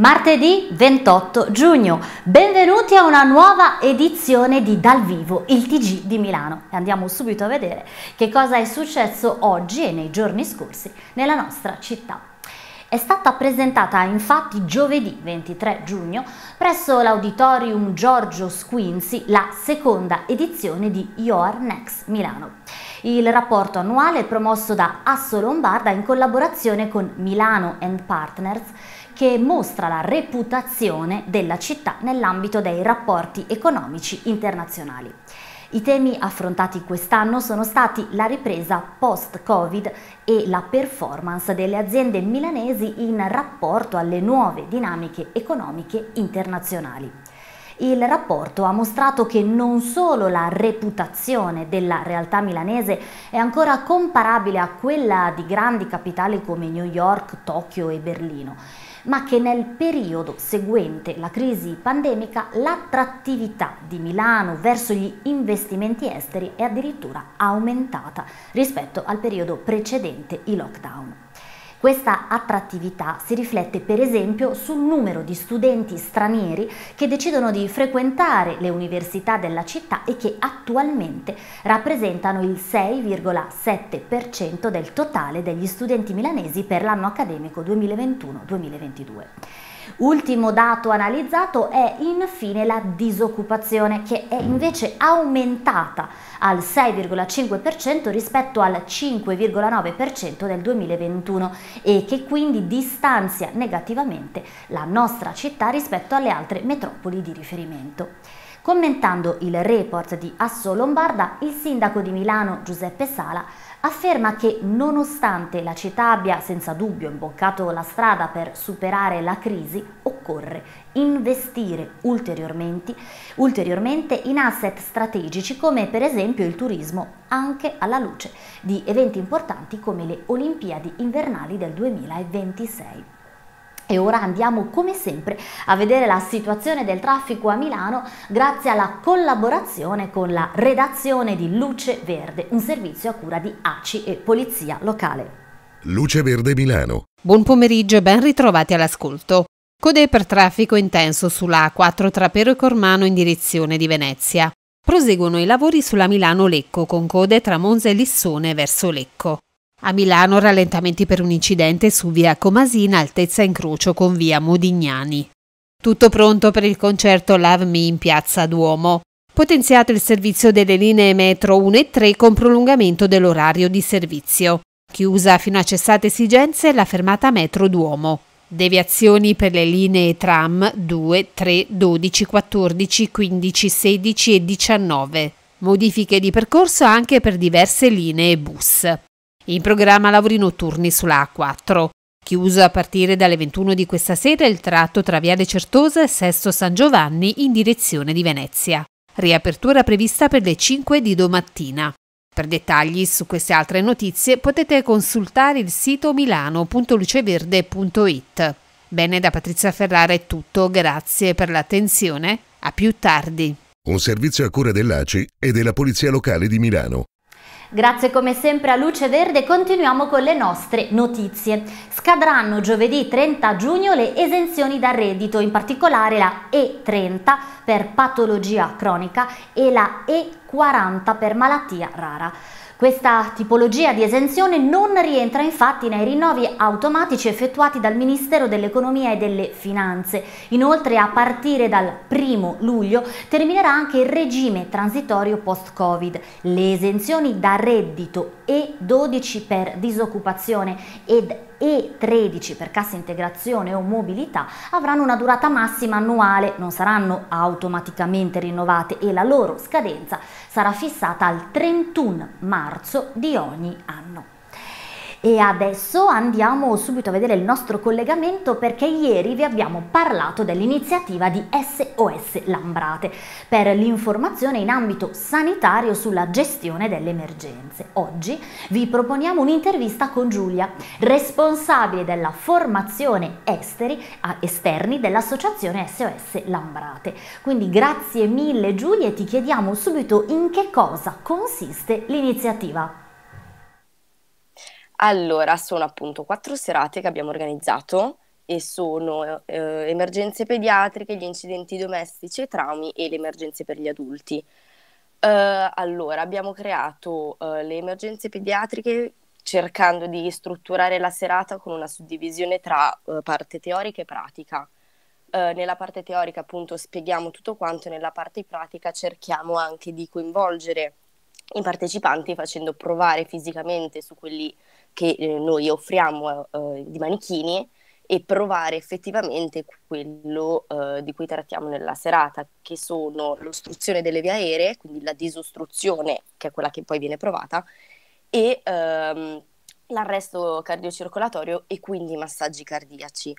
Martedì 28 giugno, benvenuti a una nuova edizione di Dal Vivo, il TG di Milano. Andiamo subito a vedere che cosa è successo oggi e nei giorni scorsi nella nostra città. È stata presentata infatti giovedì 23 giugno presso l'Auditorium Giorgio Squinzi la seconda edizione di Your Next Milano. Il rapporto annuale è promosso da Asso Lombarda in collaborazione con Milano Partners che mostra la reputazione della città nell'ambito dei rapporti economici internazionali. I temi affrontati quest'anno sono stati la ripresa post-Covid e la performance delle aziende milanesi in rapporto alle nuove dinamiche economiche internazionali. Il rapporto ha mostrato che non solo la reputazione della realtà milanese è ancora comparabile a quella di grandi capitali come New York, Tokyo e Berlino, ma che nel periodo seguente la crisi pandemica l'attrattività di Milano verso gli investimenti esteri è addirittura aumentata rispetto al periodo precedente i lockdown. Questa attrattività si riflette per esempio sul numero di studenti stranieri che decidono di frequentare le università della città e che attualmente rappresentano il 6,7% del totale degli studenti milanesi per l'anno accademico 2021-2022. Ultimo dato analizzato è infine la disoccupazione che è invece aumentata al 6,5% rispetto al 5,9% del 2021 e che quindi distanzia negativamente la nostra città rispetto alle altre metropoli di riferimento. Commentando il report di Asso Lombarda, il sindaco di Milano Giuseppe Sala afferma che nonostante la città abbia senza dubbio imboccato la strada per superare la crisi, occorre investire ulteriormente, ulteriormente in asset strategici come per esempio il turismo, anche alla luce di eventi importanti come le Olimpiadi invernali del 2026. E ora andiamo come sempre a vedere la situazione del traffico a Milano grazie alla collaborazione con la redazione di Luce Verde, un servizio a cura di ACI e Polizia Locale. Luce Verde Milano. Buon pomeriggio e ben ritrovati all'ascolto. Code per traffico intenso sulla A4 Trapero e Cormano in direzione di Venezia. Proseguono i lavori sulla Milano-Lecco con code tra Monza e Lissone verso Lecco. A Milano rallentamenti per un incidente su via Comasina altezza incrocio con via Modignani. Tutto pronto per il concerto Love Me in piazza Duomo. Potenziato il servizio delle linee metro 1 e 3 con prolungamento dell'orario di servizio. Chiusa fino a cessate esigenze la fermata metro Duomo. Deviazioni per le linee tram 2, 3, 12, 14, 15, 16 e 19. Modifiche di percorso anche per diverse linee bus. In programma lavori notturni sulla A4. Chiuso a partire dalle 21 di questa sera il tratto tra Viale Certosa e Sesto San Giovanni in direzione di Venezia. Riapertura prevista per le 5 di domattina. Per dettagli su queste altre notizie potete consultare il sito milano.luceverde.it. Bene, da Patrizia Ferrara è tutto, grazie per l'attenzione, a più tardi. Un servizio a cura dell'ACI e della Polizia Locale di Milano. Grazie come sempre a Luce Verde, continuiamo con le nostre notizie. Scadranno giovedì 30 giugno le esenzioni dal reddito, in particolare la E30 per patologia cronica e la E40 per malattia rara. Questa tipologia di esenzione non rientra infatti nei rinnovi automatici effettuati dal Ministero dell'Economia e delle Finanze. Inoltre a partire dal 1 luglio terminerà anche il regime transitorio post-Covid. Le esenzioni da reddito E12 per disoccupazione ed E13 per cassa integrazione o mobilità avranno una durata massima annuale, non saranno automaticamente rinnovate e la loro scadenza sarà fissata al 31 marzo di ogni anno. E adesso andiamo subito a vedere il nostro collegamento perché ieri vi abbiamo parlato dell'iniziativa di SOS Lambrate per l'informazione in ambito sanitario sulla gestione delle emergenze. Oggi vi proponiamo un'intervista con Giulia, responsabile della formazione esteri, esterni dell'associazione SOS Lambrate. Quindi grazie mille Giulia e ti chiediamo subito in che cosa consiste l'iniziativa. Allora, sono appunto quattro serate che abbiamo organizzato e sono eh, emergenze pediatriche, gli incidenti domestici e traumi e le emergenze per gli adulti. Uh, allora, abbiamo creato uh, le emergenze pediatriche cercando di strutturare la serata con una suddivisione tra uh, parte teorica e pratica. nella parte teorica appunto spieghiamo tutto quanto, nella parte pratica cerchiamo anche di coinvolgere i partecipanti facendo provare fisicamente su quelli che eh, noi offriamo di manichini e provare effettivamente quello eh, di cui trattiamo nella serata, che sono l'ostruzione delle vie aeree, quindi la disostruzione, che è quella che poi viene provata, e ehm, l'arresto cardiocircolatorio e quindi i massaggi cardiaci.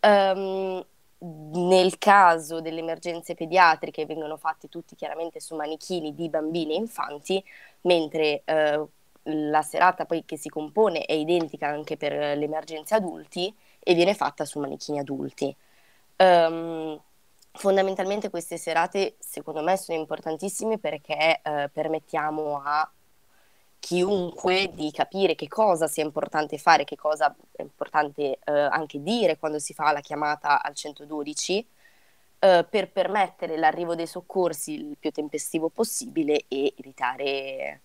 Um, nel caso delle emergenze pediatriche vengono fatti tutti chiaramente su manichini di bambini e infanti, mentre eh, la serata poi che si compone è identica anche per le emergenze adulti e viene fatta su manichini adulti. Um, fondamentalmente queste serate secondo me sono importantissime perché eh, permettiamo a chiunque di capire che cosa sia importante fare, che cosa è importante eh, anche dire quando si fa la chiamata al 112 eh, per permettere l'arrivo dei soccorsi il più tempestivo possibile e evitare,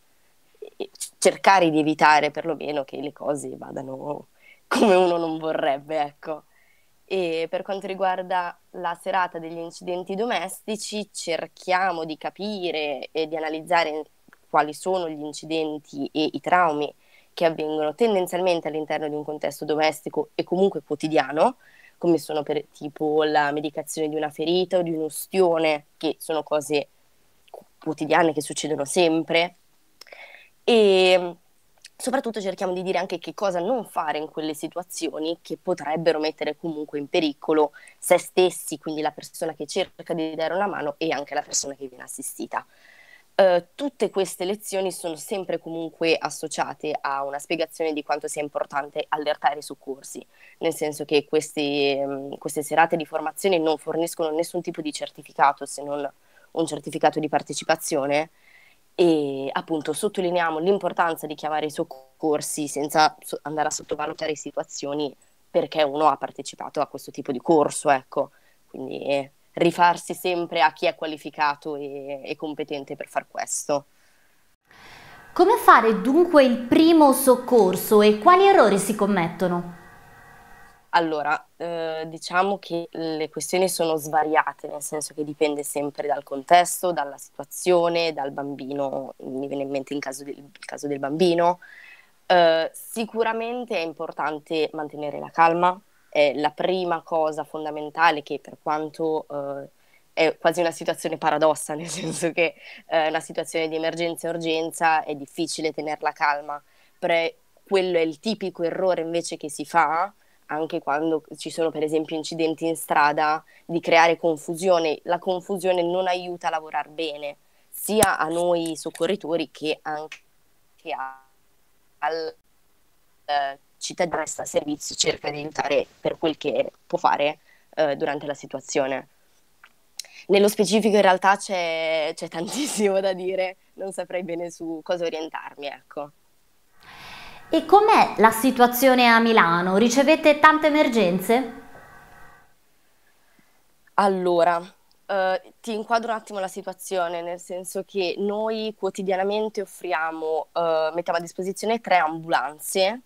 cercare di evitare perlomeno che le cose vadano come uno non vorrebbe, ecco. E per quanto riguarda la serata degli incidenti domestici, cerchiamo di capire e di analizzare quali sono gli incidenti e i traumi che avvengono tendenzialmente all'interno di un contesto domestico e comunque quotidiano, come sono per tipo la medicazione di una ferita o di un'ustione, che sono cose quotidiane che succedono sempre. E soprattutto cerchiamo di dire anche che cosa non fare in quelle situazioni che potrebbero mettere comunque in pericolo se stessi, quindi la persona che cerca di dare una mano e anche la persona che viene assistita. Uh, tutte queste lezioni sono sempre comunque associate a una spiegazione di quanto sia importante allertare i soccorsi, nel senso che questi, um, queste serate di formazione non forniscono nessun tipo di certificato se non un certificato di partecipazione e appunto sottolineiamo l'importanza di chiamare i soccorsi senza andare a sottovalutare situazioni perché uno ha partecipato a questo tipo di corso, ecco, quindi eh, rifarsi sempre a chi è qualificato e, e competente per far questo. Come fare dunque il primo soccorso e quali errori si commettono? Allora, eh, diciamo che le questioni sono svariate, nel senso che dipende sempre dal contesto, dalla situazione, dal bambino, mi viene in mente in caso del, il caso del bambino. Eh, sicuramente è importante mantenere la calma, è la prima cosa fondamentale che per quanto eh, è quasi una situazione paradossa, nel senso che eh, una situazione di emergenza e urgenza è difficile tenerla calma, però quello è il tipico errore invece che si fa anche quando ci sono per esempio incidenti in strada, di creare confusione. La confusione non aiuta a lavorare bene, sia a noi soccorritori che anche al eh, cittadino che sta a servizio, cerca di aiutare per quel che può fare eh, durante la situazione. Nello specifico in realtà c'è, c'è tantissimo da dire, non saprei bene su cosa orientarmi, ecco. E com'è la situazione a Milano? Ricevete tante emergenze? Allora, eh, ti inquadro un attimo la situazione, nel senso che noi quotidianamente offriamo, eh, mettiamo a disposizione tre ambulanze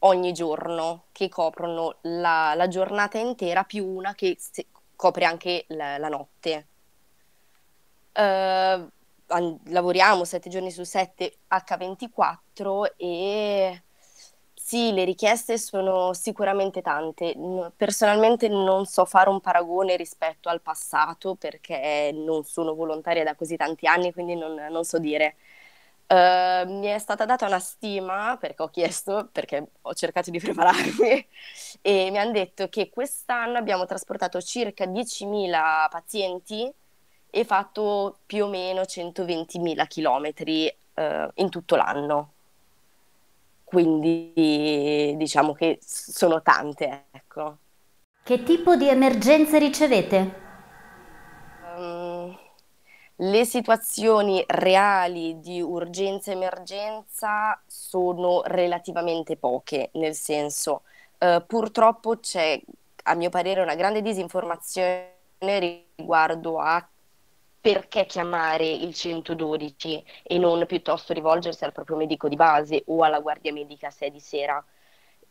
ogni giorno che coprono la, la giornata intera più una che se, copre anche la, la notte. Uh, an- lavoriamo sette giorni su sette H24 e sì, le richieste sono sicuramente tante. Personalmente non so fare un paragone rispetto al passato perché non sono volontaria da così tanti anni, quindi non, non so dire. Uh, mi è stata data una stima perché ho chiesto, perché ho cercato di prepararmi e mi hanno detto che quest'anno abbiamo trasportato circa 10.000 pazienti e fatto più o meno 120.000 chilometri eh, in tutto l'anno. Quindi diciamo che sono tante, ecco. Che tipo di emergenze ricevete? Um, le situazioni reali di urgenza-emergenza sono relativamente poche, nel senso, uh, purtroppo c'è a mio parere una grande disinformazione riguardo a perché chiamare il 112 e non piuttosto rivolgersi al proprio medico di base o alla guardia medica se è di sera.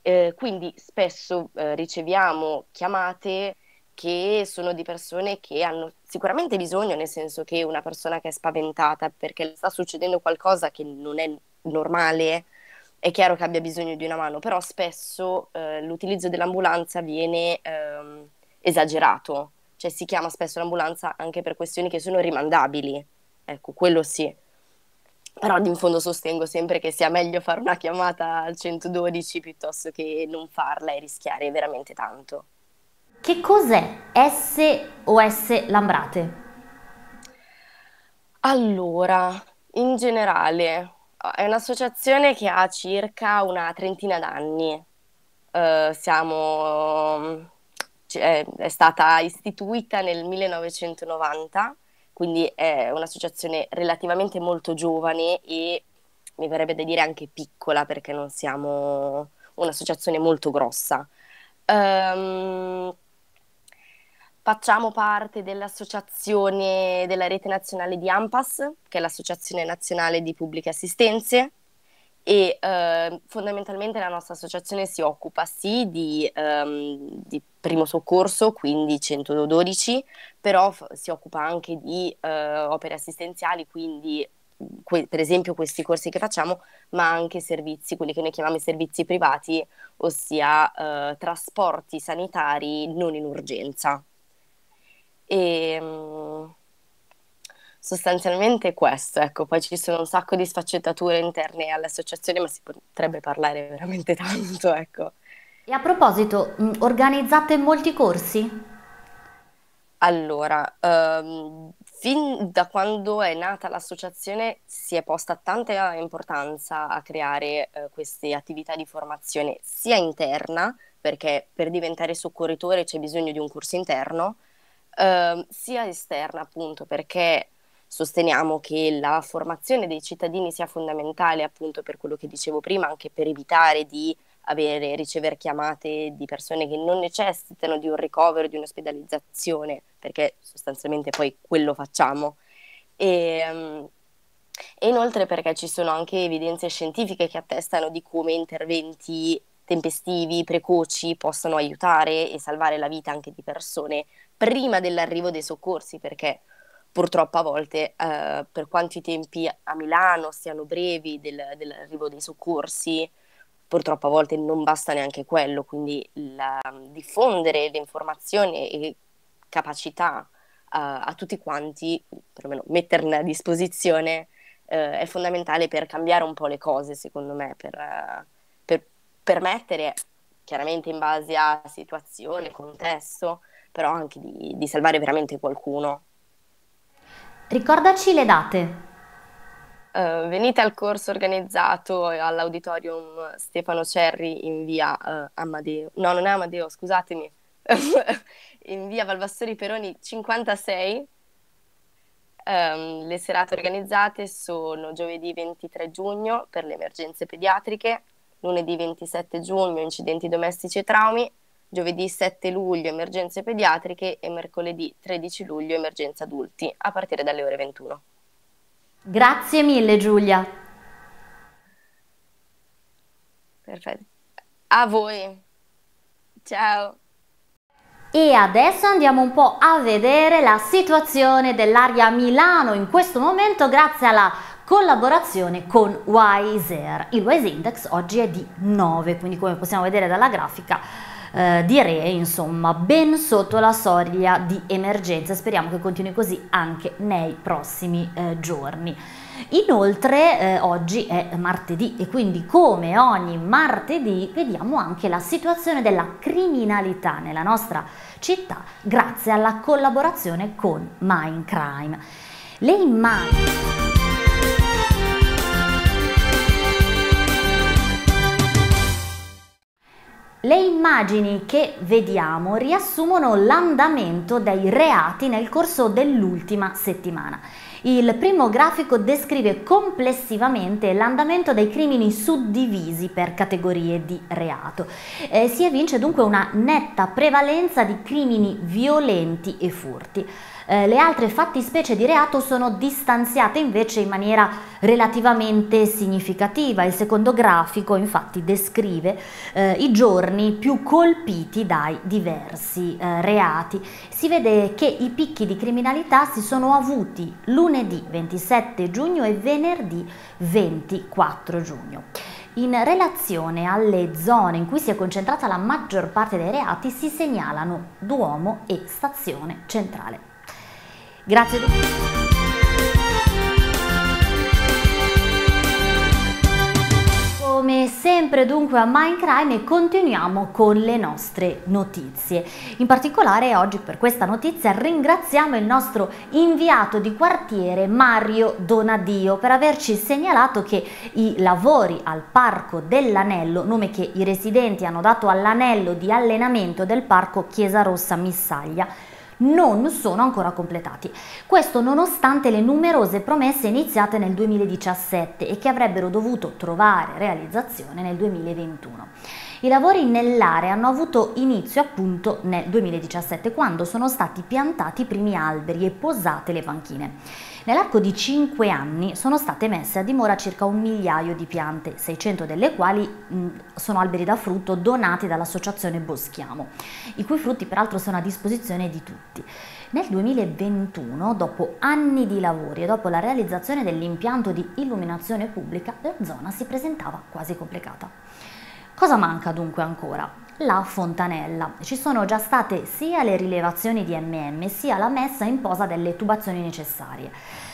Eh, quindi spesso eh, riceviamo chiamate che sono di persone che hanno sicuramente bisogno, nel senso che una persona che è spaventata perché sta succedendo qualcosa che non è normale, è chiaro che abbia bisogno di una mano, però spesso eh, l'utilizzo dell'ambulanza viene ehm, esagerato, cioè si chiama spesso l'ambulanza anche per questioni che sono rimandabili, ecco, quello sì. Però in fondo sostengo sempre che sia meglio fare una chiamata al 112 piuttosto che non farla e rischiare veramente tanto. Che cos'è SOS Lambrate? Allora, in generale, è un'associazione che ha circa una trentina d'anni. Uh, siamo, è, è stata istituita nel 1990, quindi è un'associazione relativamente molto giovane e mi verrebbe da dire anche piccola perché non siamo un'associazione molto grossa. Um, Facciamo parte dell'associazione della rete nazionale di AMPAS, che è l'Associazione Nazionale di Pubbliche Assistenze, e eh, fondamentalmente la nostra associazione si occupa sì di, um, di primo soccorso, quindi 112, però f- si occupa anche di uh, opere assistenziali, quindi que- per esempio questi corsi che facciamo, ma anche servizi, quelli che noi chiamiamo servizi privati, ossia uh, trasporti sanitari non in urgenza. E um, sostanzialmente questo, ecco, poi ci sono un sacco di sfaccettature interne all'associazione, ma si potrebbe parlare veramente tanto, ecco. E a proposito, organizzate molti corsi? Allora, um, fin da quando è nata l'associazione si è posta tanta importanza a creare uh, queste attività di formazione sia interna, perché per diventare soccorritore c'è bisogno di un corso interno, Ehm, sia esterna appunto perché sosteniamo che la formazione dei cittadini sia fondamentale appunto per quello che dicevo prima, anche per evitare di avere, ricevere chiamate di persone che non necessitano di un ricovero, di un'ospedalizzazione, perché sostanzialmente poi quello facciamo. E, um, e inoltre perché ci sono anche evidenze scientifiche che attestano di come interventi tempestivi, precoci possono aiutare e salvare la vita anche di persone prima dell'arrivo dei soccorsi, perché purtroppo a volte, eh, per quanto i tempi a Milano siano brevi del, dell'arrivo dei soccorsi, purtroppo a volte non basta neanche quello, quindi la, diffondere le informazioni e capacità uh, a tutti quanti, perlomeno metterne a disposizione, uh, è fondamentale per cambiare un po' le cose, secondo me, per, uh, per permettere, chiaramente in base a situazione, contesto, però anche di, di salvare veramente qualcuno. Ricordaci le date. Uh, venite al corso organizzato all'auditorium Stefano Cerri in via uh, Amadeo, no non è Amadeo, scusatemi, in via Valvassori Peroni 56. Um, ehm, le serate organizzate sono giovedì 23 giugno per le emergenze pediatriche, lunedì 27 giugno incidenti domestici e traumi, giovedì 7 luglio emergenze pediatriche e mercoledì 13 luglio emergenze adulti a partire dalle ore 21. Grazie mille Giulia. Perfetto. A voi. Ciao. E adesso andiamo un po' a vedere la situazione dell'area Milano in questo momento grazie alla collaborazione con Wiser. Il Wise Index oggi è di 9, quindi come possiamo vedere dalla grafica eh, direi insomma ben sotto la soglia di emergenza speriamo che continui così anche nei prossimi eh, giorni Inoltre eh, oggi è martedì e quindi come ogni martedì vediamo anche la situazione della criminalità nella nostra città grazie alla collaborazione con Mindcrime. Le immagini Le immagini che vediamo riassumono l'andamento dei reati nel corso dell'ultima settimana. Il primo grafico descrive complessivamente l'andamento dei crimini suddivisi per categorie di reato. Eh, si evince dunque una netta prevalenza di crimini violenti e furti. Eh, le altre fattispecie di reato sono distanziate invece in maniera relativamente significativa. Il secondo grafico infatti descrive eh, i giorni più colpiti dai diversi eh, reati. Si vede che i picchi di criminalità si sono avuti lunedì 27 giugno e venerdì 24 giugno. In relazione alle zone in cui si è concentrata la maggior parte dei reati si segnalano Duomo e Stazione Centrale. Grazie. Come sempre dunque a Mindcrime continuiamo con le nostre notizie. In particolare oggi per questa notizia ringraziamo il nostro inviato di quartiere Mario Donadio per averci segnalato che i lavori al Parco dell'Anello, nome che i residenti hanno dato all'anello di allenamento del Parco Chiesa Rossa Missaglia, non sono ancora completati. Questo nonostante le numerose promesse iniziate nel 2017 e che avrebbero dovuto trovare realizzazione nel 2021. I lavori nell'area hanno avuto inizio appunto nel 2017 quando sono stati piantati i primi alberi e posate le panchine. Nell'arco di 5 anni sono state messe a dimora circa un migliaio di piante, 600 delle quali sono alberi da frutto donati dall'associazione Boschiamo, i cui frutti peraltro sono a disposizione di tutti. Nel 2021, dopo anni di lavori e dopo la realizzazione dell'impianto di illuminazione pubblica, la zona si presentava quasi complicata. Cosa manca dunque ancora? La fontanella. Ci sono già state sia le rilevazioni di MM sia la messa in posa delle tubazioni necessarie.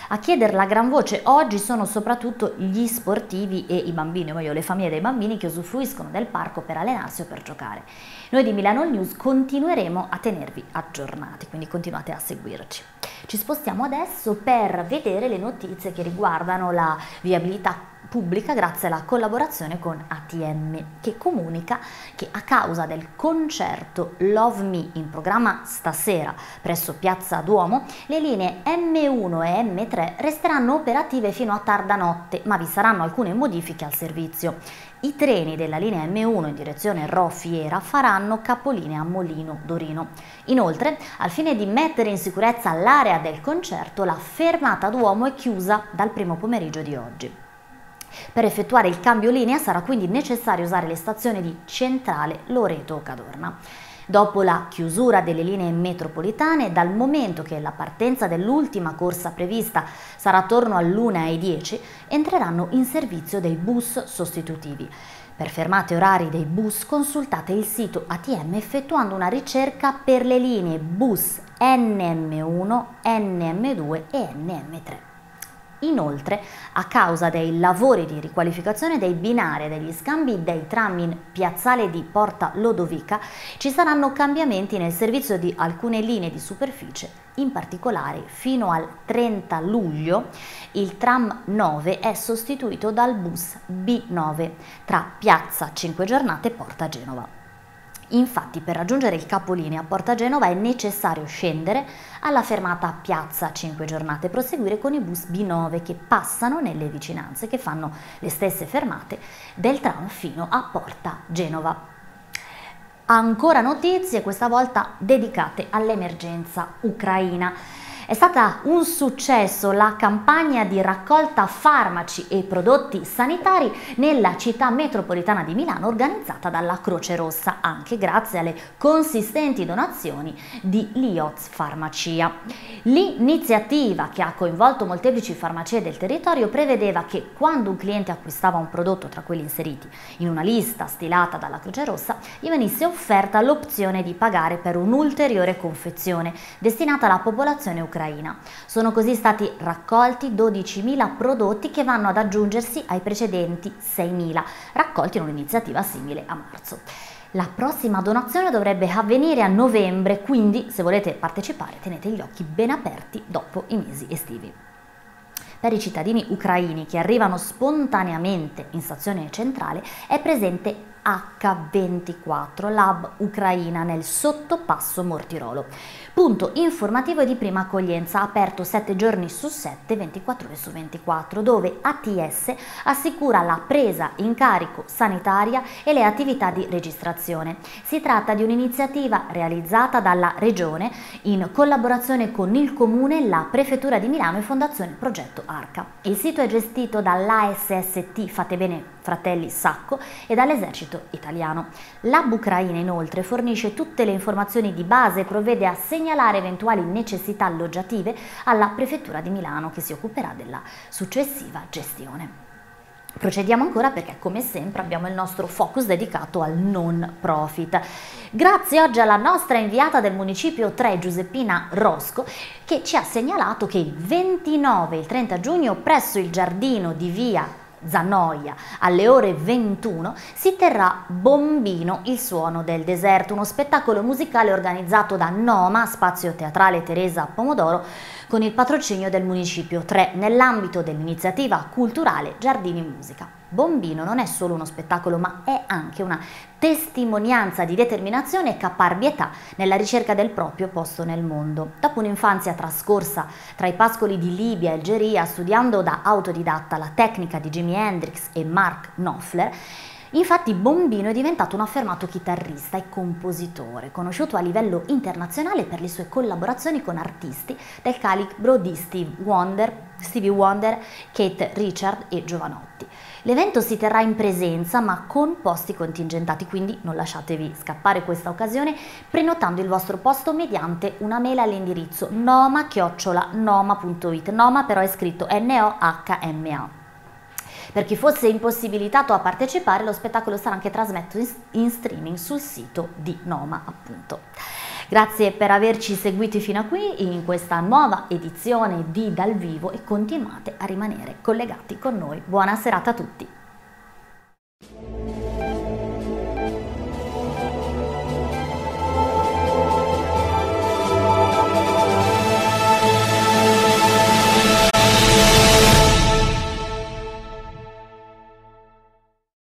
A chiederla a gran voce oggi sono soprattutto gli sportivi e i bambini, o meglio le famiglie dei bambini che usufruiscono del parco per allenarsi o per giocare. Noi di Milano News continueremo a tenervi aggiornati, quindi continuate a seguirci. Ci spostiamo adesso per vedere le notizie che riguardano la viabilità pubblica grazie alla collaborazione con ATM che comunica che a causa del concerto Love Me in programma stasera presso Piazza Duomo le linee M1 e M3 resteranno operative fino a tarda notte ma vi saranno alcune modifiche al servizio. I treni della linea M1 in direzione Ro-Fiera faranno capolinea Molino Dorino. Inoltre, al fine di mettere in sicurezza l'area del concerto, la fermata Duomo è chiusa dal primo pomeriggio di oggi. Per effettuare il cambio linea sarà quindi necessario usare le stazioni di Centrale, Loreto o Cadorna. Dopo la chiusura delle linee metropolitane, dal momento che la partenza dell'ultima corsa prevista sarà attorno all'1.10, entreranno in servizio dei bus sostitutivi. Per fermate orari dei bus consultate il sito ATM effettuando una ricerca per le linee bus NM1, NM2 e NM3. Inoltre, a causa dei lavori di riqualificazione dei binari e degli scambi dei tram in piazzale di Porta Lodovica, ci saranno cambiamenti nel servizio di alcune linee di superficie. In particolare, fino al 30 luglio, il tram 9 è sostituito dal bus B9 tra Piazza 5 Giornate e Porta Genova. Infatti per raggiungere il capolinea a Porta Genova è necessario scendere alla fermata Piazza 5 giornate e proseguire con i bus B9 che passano nelle vicinanze che fanno le stesse fermate del tram fino a Porta Genova. Ancora notizie, questa volta dedicate all'emergenza ucraina. È stata un successo la campagna di raccolta farmaci e prodotti sanitari nella città metropolitana di Milano organizzata dalla Croce Rossa, anche grazie alle consistenti donazioni di Lioz Farmacia. L'iniziativa, che ha coinvolto molteplici farmacie del territorio, prevedeva che quando un cliente acquistava un prodotto tra quelli inseriti in una lista stilata dalla Croce Rossa, gli venisse offerta l'opzione di pagare per un'ulteriore confezione destinata alla popolazione ucraina ucraina. Sono così stati raccolti 12.000 prodotti che vanno ad aggiungersi ai precedenti 6.000, raccolti in un'iniziativa simile a marzo. La prossima donazione dovrebbe avvenire a novembre, quindi se volete partecipare tenete gli occhi ben aperti dopo i mesi estivi. Per i cittadini ucraini che arrivano spontaneamente in stazione centrale è presente H24 Lab Ucraina nel sottopasso Mortirolo. Punto informativo di prima accoglienza aperto 7 giorni su 7, 24 ore su 24, dove ATS assicura la presa in carico sanitaria e le attività di registrazione. Si tratta di un'iniziativa realizzata dalla Regione in collaborazione con il Comune, la Prefettura di Milano e Fondazione Progetto Arca. Il sito è gestito dall'ASST Fate Bene Fratelli Sacco e dall'esercito italiano. L'Hub Ucraina inoltre fornisce tutte le informazioni di base e provvede a segnalare eventuali necessità alloggiative alla Prefettura di Milano che si occuperà della successiva gestione. Procediamo ancora perché come sempre abbiamo il nostro focus dedicato al non profit. Grazie oggi alla nostra inviata del municipio 3 Giuseppina Rosco che ci ha segnalato che il 29 e il 30 giugno presso il giardino di via Zanoia. Alle ore 21 si terrà Bombino il suono del deserto, uno spettacolo musicale organizzato da Noma, spazio teatrale Teresa Pomodoro, con il patrocinio del Municipio 3 nell'ambito dell'iniziativa culturale Giardini Musica. Bombino non è solo uno spettacolo ma è anche una testimonianza di determinazione e caparbietà nella ricerca del proprio posto nel mondo. Dopo un'infanzia trascorsa tra i pascoli di Libia e Algeria studiando da autodidatta la tecnica di Jimi Hendrix e Mark Knopfler, Infatti Bombino è diventato un affermato chitarrista e compositore, conosciuto a livello internazionale per le sue collaborazioni con artisti del calibro di Steve Wonder, Stevie Wonder, Kate Richard e Giovanotti. L'evento si terrà in presenza ma con posti contingentati, quindi non lasciatevi scappare questa occasione prenotando il vostro posto mediante una mail all'indirizzo noma-noma.it. Noma però è scritto N-O-H-M-A. Per chi fosse impossibilitato a partecipare, lo spettacolo sarà anche trasmesso in, in streaming sul sito di Noma, appunto. Grazie per averci seguiti fino a qui in questa nuova edizione di Dal Vivo e continuate a rimanere collegati con noi. Buona serata a tutti.